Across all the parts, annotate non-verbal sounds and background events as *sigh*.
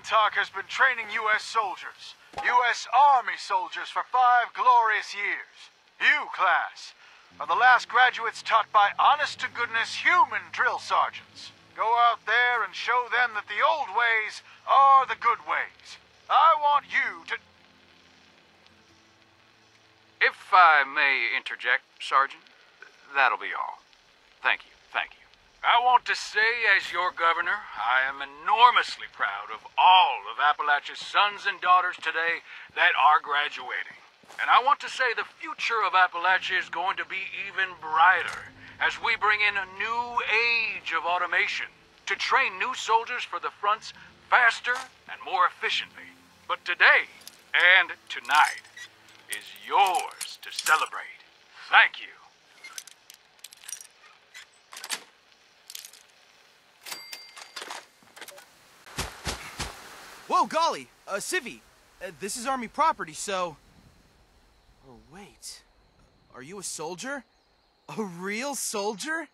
McClintock has been training U.S. soldiers, U.S. Army soldiers, for five glorious years. You, class, are the last graduates taught by honest-to-goodness human drill sergeants. Go out there and show them that the old ways are the good ways. I want you to... If I may interject, Sergeant, that'll be all. Thank you, thank you. I want to say, as your governor, I am enormously proud of all of Appalachia's sons and daughters today that are graduating. And I want to say the future of Appalachia is going to be even brighter as we bring in a new age of automation to train new soldiers for the fronts faster and more efficiently. But today and tonight is yours to celebrate. Thank you. Whoa, golly! Uh, Civvy, uh, this is Army property, so... Oh, wait. Are you a soldier? A real soldier?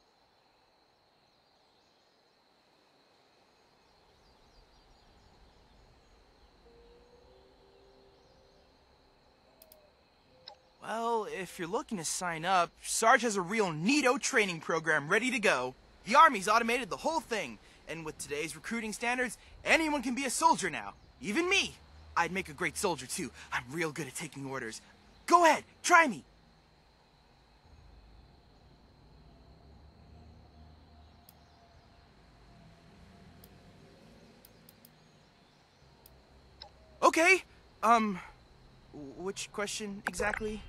Well, if you're looking to sign up, Sarge has a real neato training program ready to go. The Army's automated the whole thing, and with today's recruiting standards, anyone can be a soldier now. Even me. I'd make a great soldier, too. I'm real good at taking orders. Go ahead, try me. Okay, um, which question exactly?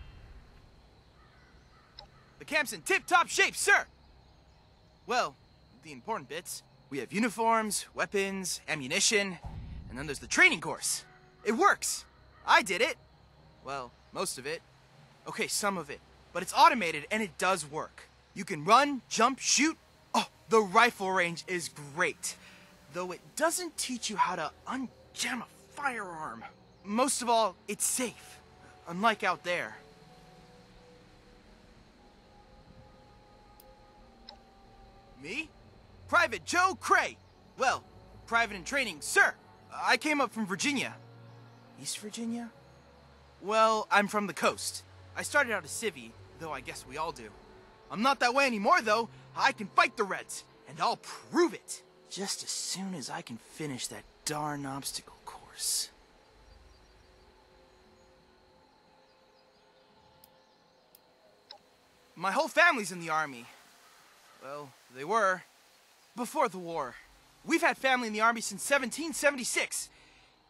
The camp's in tip-top shape, sir! Well, the important bits. We have uniforms, weapons, ammunition, and then there's the training course. It works! I did it! Well, most of it. Okay, some of it. But it's automated and it does work. You can run, jump, shoot. Oh, the rifle range is great. Though it doesn't teach you how to unjam a firearm. Most of all, it's safe. Unlike out there. Me? Private Joe Cray. Well, private in training, sir. I came up from Virginia. East Virginia? Well, I'm from the coast. I started out as civvy, though I guess we all do. I'm not that way anymore, though. I can fight the Reds, and I'll prove it. Just as soon as I can finish that darn obstacle course. My whole family's in the army. Well, they were. Before the war. We've had family in the army since 1776.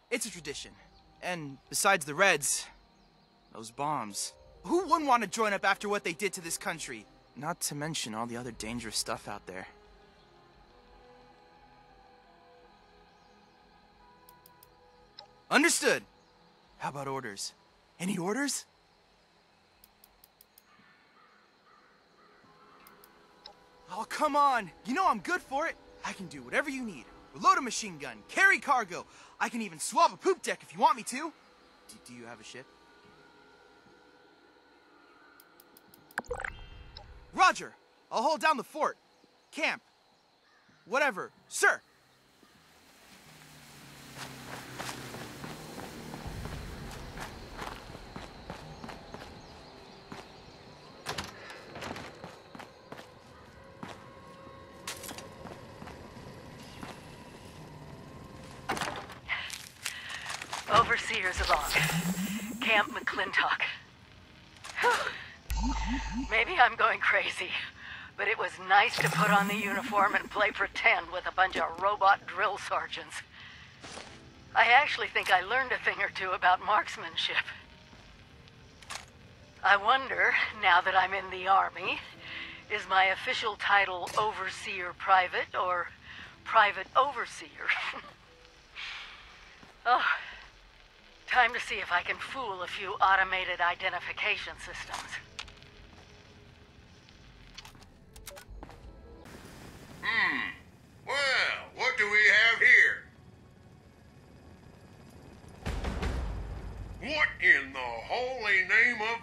It's a tradition. And besides the Reds, those bombs. Who wouldn't want to join up after what they did to this country? Not to mention all the other dangerous stuff out there. Understood. How about orders? Any orders? Oh, come on. You know I'm good for it. I can do whatever you need. Reload a machine gun, carry cargo. I can even swab a poop deck if you want me to. D do you have a ship? Roger. I'll hold down the fort. Camp. Whatever. Sir. Overseers along. Camp McClintock. *sighs* Maybe I'm going crazy, but it was nice to put on the uniform and play pretend with a bunch of robot drill sergeants. I actually think I learned a thing or two about marksmanship. I wonder, now that I'm in the Army, is my official title Overseer Private or Private Overseer? *laughs* oh, time to see if I can fool a few automated identification systems. Hmm. Well, what do we have here? What in the holy name of...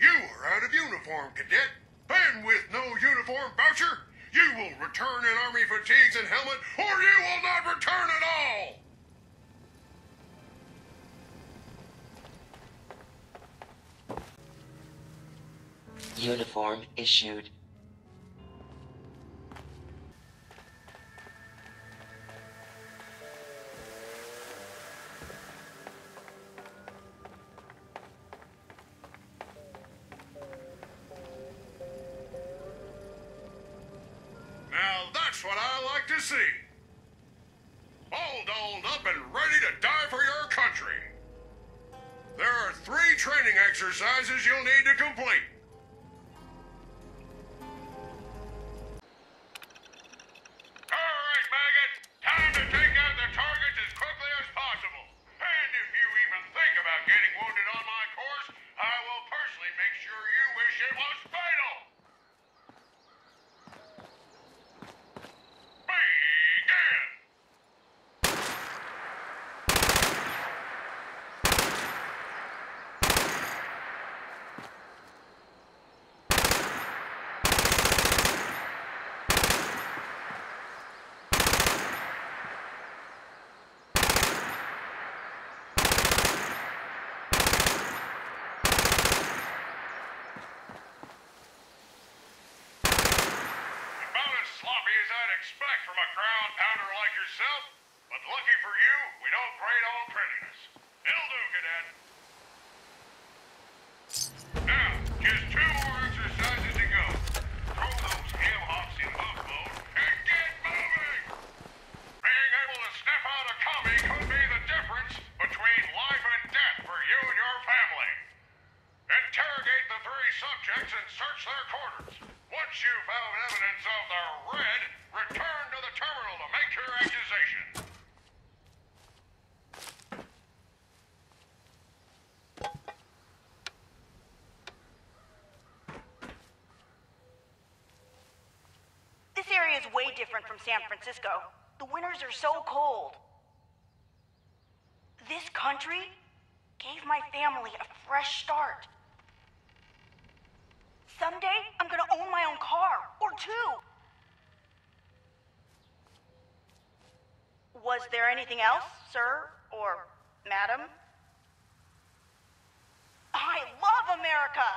You are out of uniform, cadet. And with no uniform voucher, you will return in army fatigues and helmet, or you will not return at all! Uniform issued. As I'd expect from a ground pounder like yourself, but lucky for you, we don't grade on prettiness. It'll do, cadet. Now, just two more exercises to go. Throw those ham hocks in buff mode and get moving! Being able to sniff out a commie could be the difference between life and death for you and your family. Interrogate the three subjects and search their quarters. Once you've found evidence of the red, return to the terminal to make your accusation. This area is way different from San Francisco. The winters are so cold. This country gave my family a fresh start. Someday, I'm gonna own my own car, or two. Was there anything else, sir, or madam? I love America!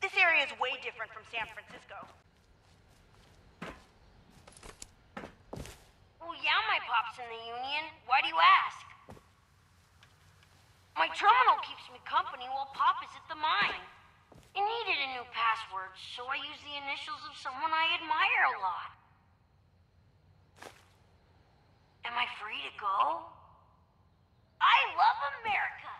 This area is way different from San Francisco. Well, yeah, my pop's in the Union. Why do you ask? My terminal keeps me company while Pop is at the mine. It needed a new password, so I used the initials of someone I admire a lot. Am I free to go? I love America!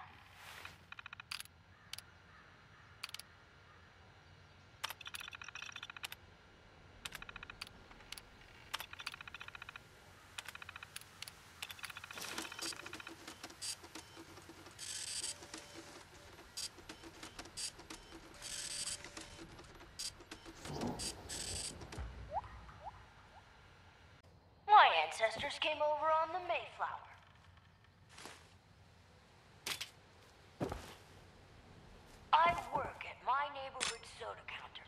Ancestors came over on the Mayflower. I work at my neighborhood soda counter,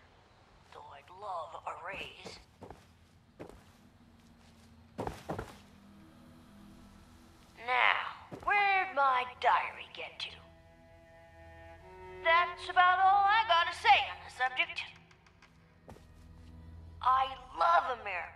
though I'd love a raise. Now, where'd my diary get to? That's about all I gotta say on the subject. I love America.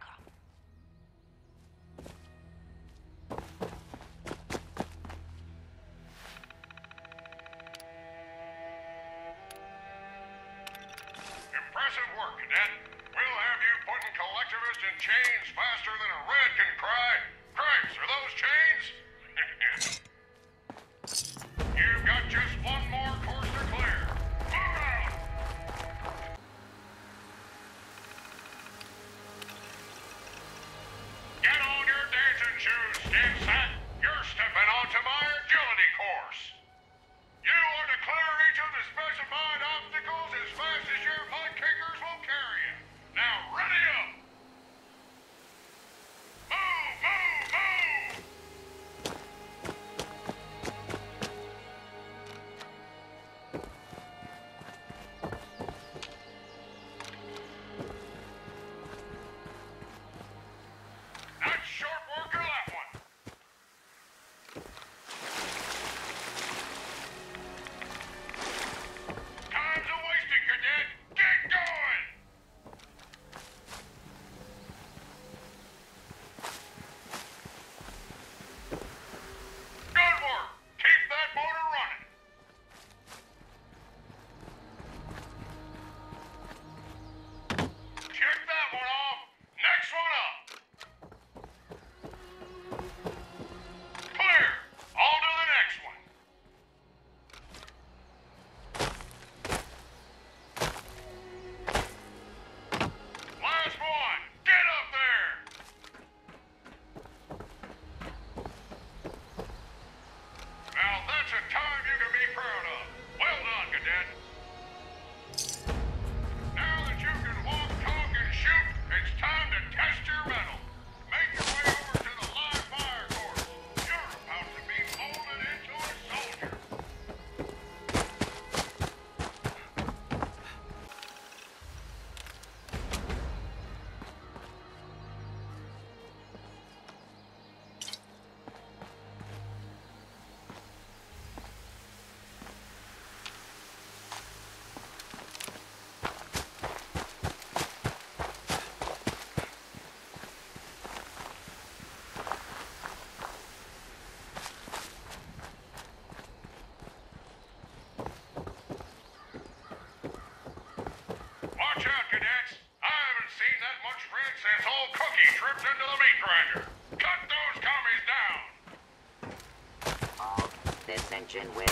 And with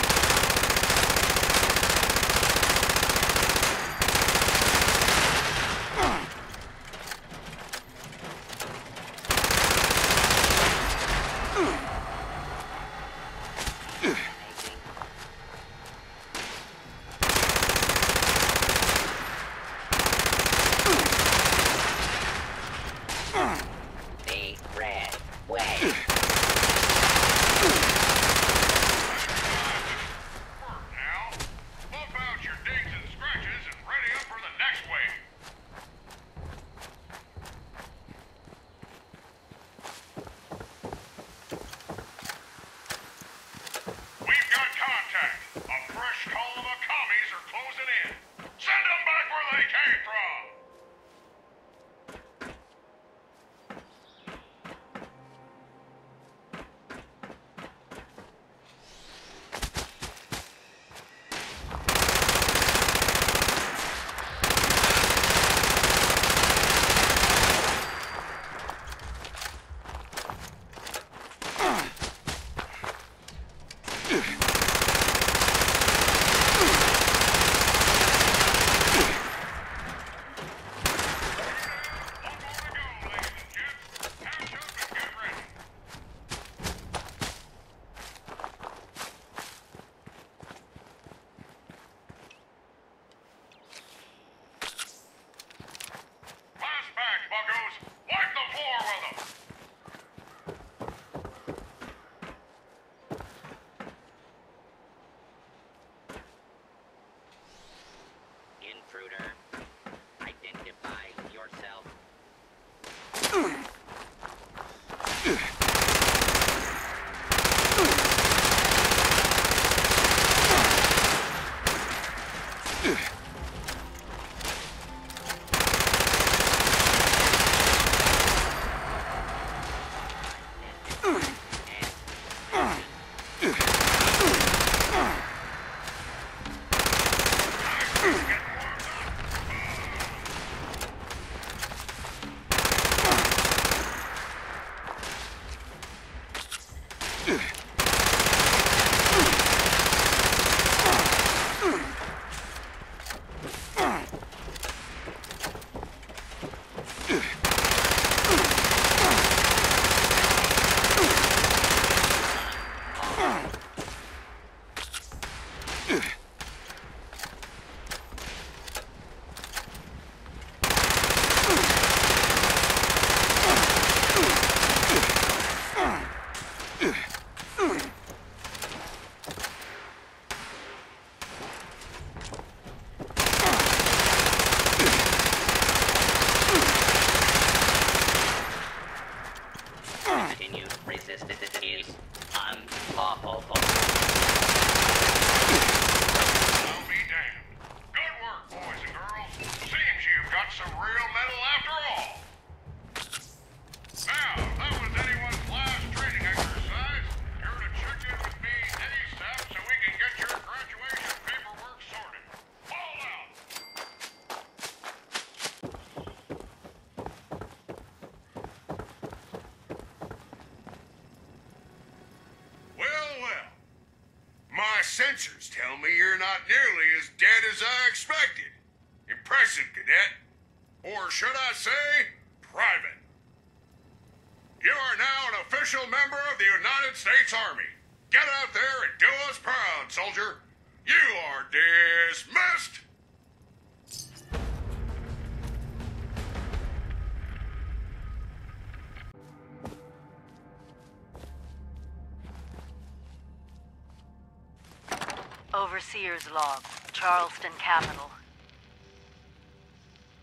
Overseer's Log, Charleston Capitol.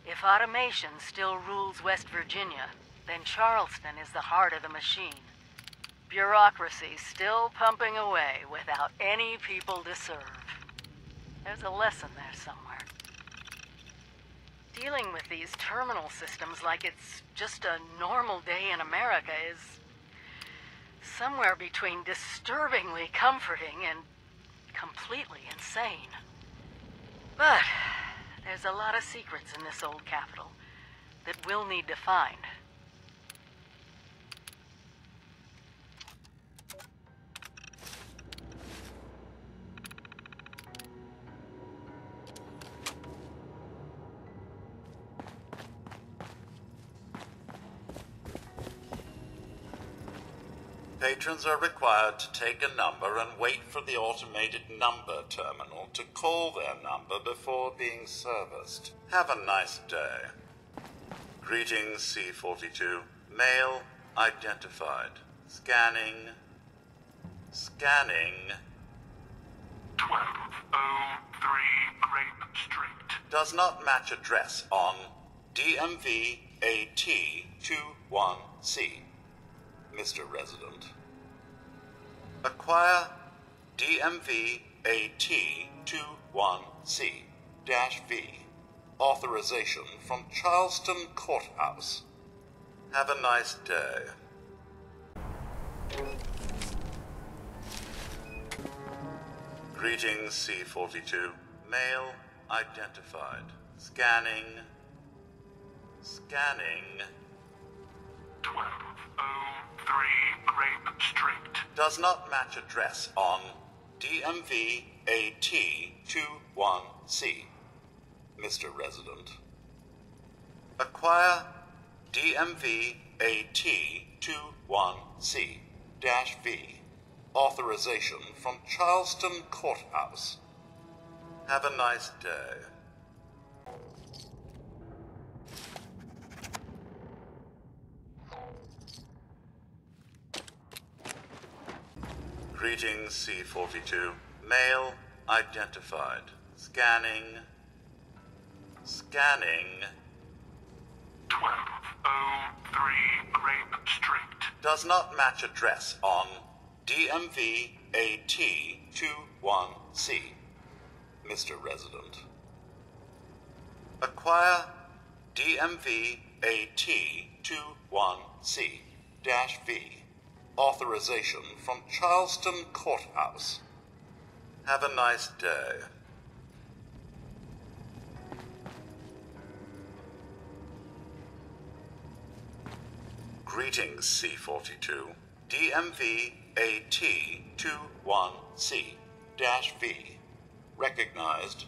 If automation still rules West Virginia, then Charleston is the heart of the machine. Bureaucracy still pumping away without any people to serve. There's a lesson there somewhere. Dealing with these terminal systems like it's just a normal day in America is somewhere between disturbingly comforting and completely insane. But there's a lot of secrets in this old capital that we'll need to find Patrons are required to take a number and wait for the automated number terminal to call their number before being serviced. Have a nice day. Greetings, C42. Male identified. Scanning. Scanning. 1203 Grape Street. Does not match address on DMV AT21C. Mr. Resident. Acquire DMV AT21C V. Authorization from Charleston Courthouse. Have a nice day. Greetings, C42. Male identified. Scanning. Scanning. Oh 1203 Grape Street. Does not match address on DMV AT21C. Mr. Resident. Acquire DMV AT21C V. Authorization from Charleston Courthouse. Have a nice day. Greetings, C42. Male identified. Scanning. Scanning. 1203 Grape Street. Does not match address on DMV AT21C. Mr. Resident. Acquire DMV AT21C V. Authorization from Charleston Courthouse. Have a nice day. Greetings, C42. DMV AT21C V. Recognized.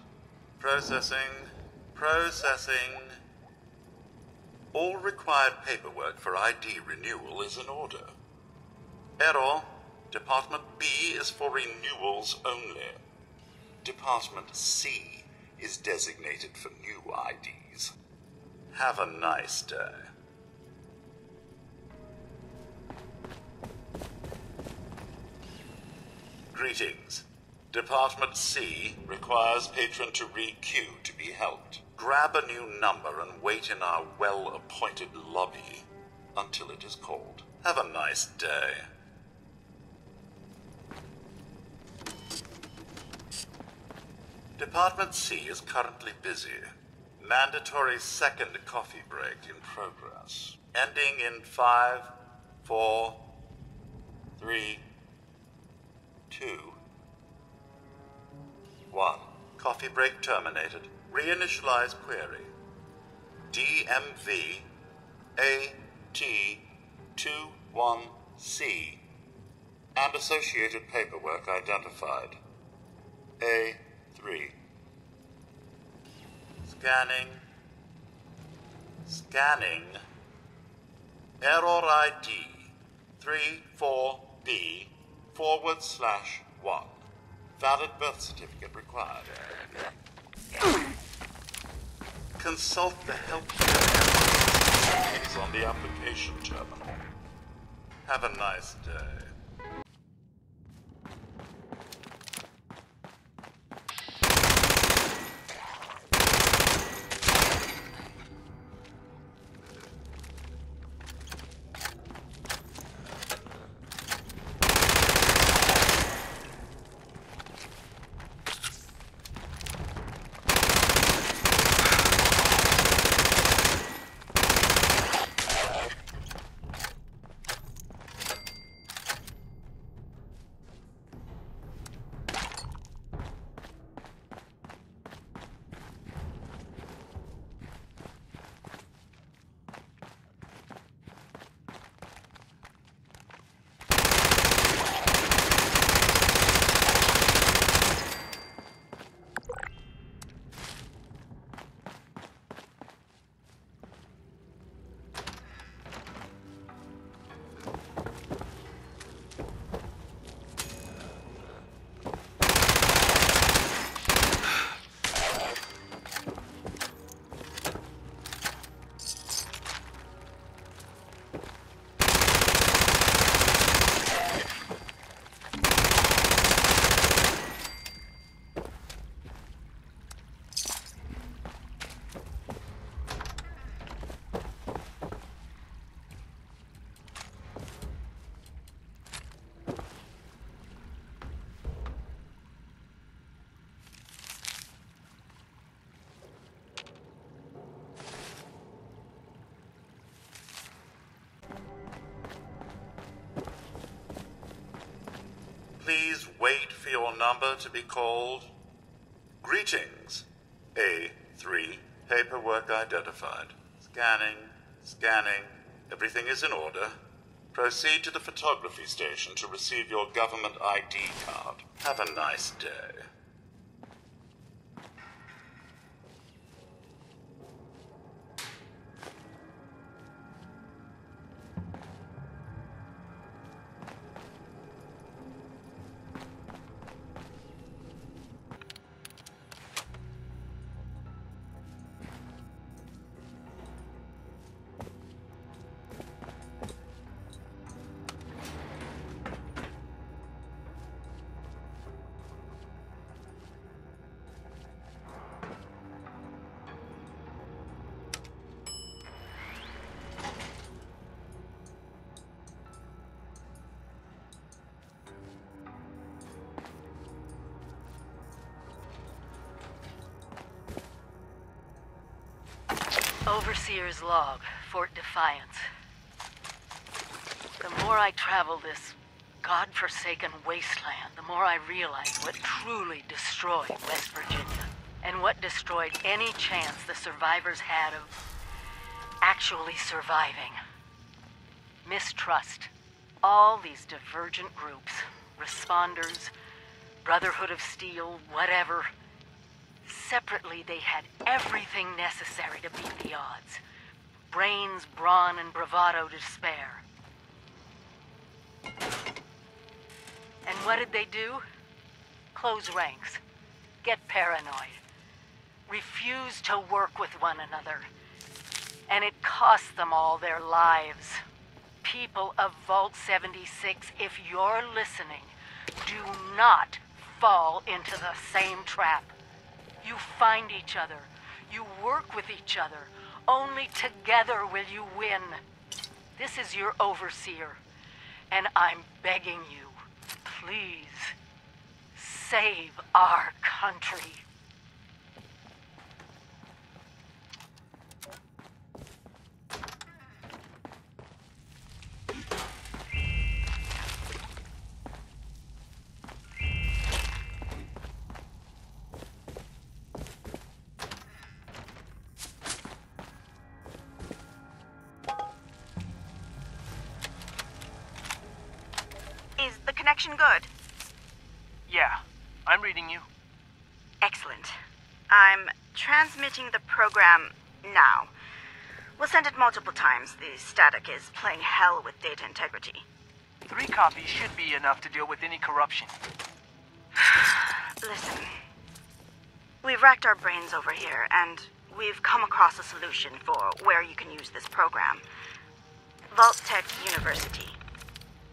Processing. Processing. All required paperwork for ID renewal is in order. Error. Department B is for renewals only. Department C is designated for new IDs. Have a nice day. Greetings. Department C requires patron to re-queue to be helped. Grab a new number and wait in our well-appointed lobby until it is called. Have a nice day. Department C is currently busy. Mandatory second coffee break in progress. Ending in five, four, three, two, one. Coffee break terminated. Reinitialize query. DMV AT21C and associated paperwork identified. A3. Scanning. Scanning. Error ID 34B forward slash 1. Valid birth certificate required. Consult the help keys on the application terminal. Have a nice day. Please wait for your number to be called. Greetings. A3. Paperwork identified. Scanning. Scanning. Everything is in order. Proceed to the photography station to receive your government ID card. Have a nice day. Overseer's log, Fort Defiance. The more I travel this godforsaken wasteland, the more I realize what truly destroyed West Virginia. And what destroyed any chance the survivors had of actually surviving. Mistrust. All these divergent groups, responders, Brotherhood of Steel, whatever, Separately, they had everything necessary to beat the odds. Brains, brawn, and bravado to spare. And what did they do? Close ranks. Get paranoid. Refuse to work with one another. And it cost them all their lives. People of Vault 76, if you're listening, do not fall into the same trap. You find each other. You work with each other. Only together will you win. This is your overseer. And I'm begging you, please, save our country. Connection good? Yeah, I'm reading you. Excellent. I'm transmitting the program now. We'll send it multiple times. The static is playing hell with data integrity. Three copies should be enough to deal with any corruption. *sighs* Listen. We've racked our brains over here, and we've come across a solution for where you can use this program. Vault-Tec University.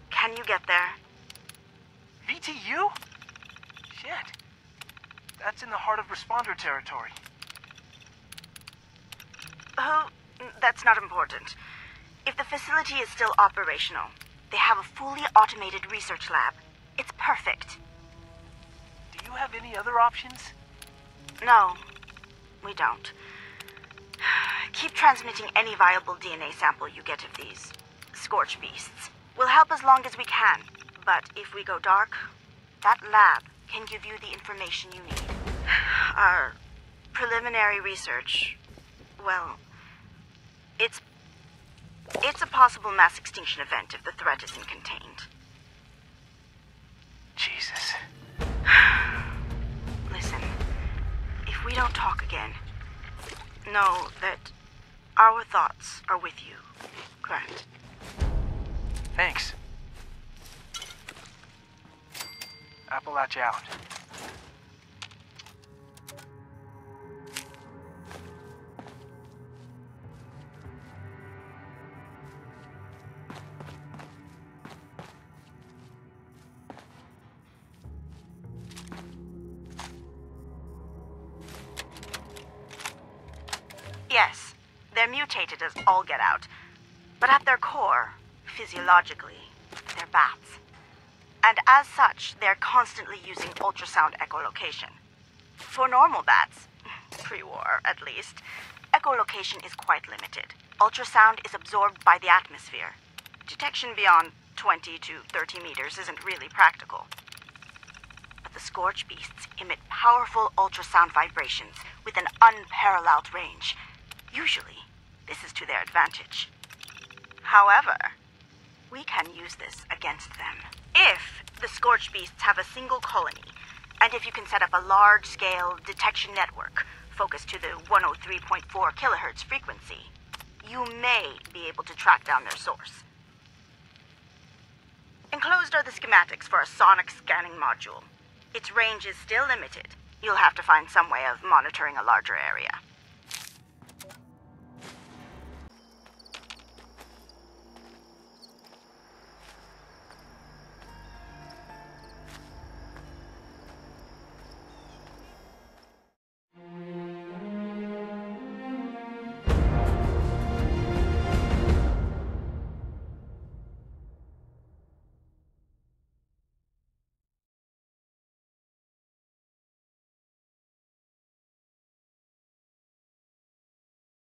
Can you get there? VTU? Shit. That's in the heart of responder territory. Oh, that's not important. If the facility is still operational, they have a fully automated research lab. It's perfect. Do you have any other options? No, we don't. *sighs* Keep transmitting any viable DNA sample you get of these scorch beasts. We'll help as long as we can, but if we go dark, that lab can give you the information you need. Our preliminary research, well, it's it's a possible mass extinction event if the threat isn't contained. Jesus. *sighs* Listen, if we don't talk again, know that our thoughts are with you, Grant. Thanks. Appalachia out. Yes, they're mutated as all get out, but at their core, physiologically, they're bats. And as such, they're constantly using ultrasound echolocation. For normal bats, *laughs* pre war at least, echolocation is quite limited. Ultrasound is absorbed by the atmosphere. Detection beyond 20 to 30 meters isn't really practical. But the Scorch Beasts emit powerful ultrasound vibrations with an unparalleled range. Usually, this is to their advantage. However, we can use this against them. If the Scorch Beasts have a single colony, and if you can set up a large scale detection network focused to the 103.4 kilohertz frequency, you may be able to track down their source. Enclosed are the schematics for a sonic scanning module. Its range is still limited. You'll have to find some way of monitoring a larger area.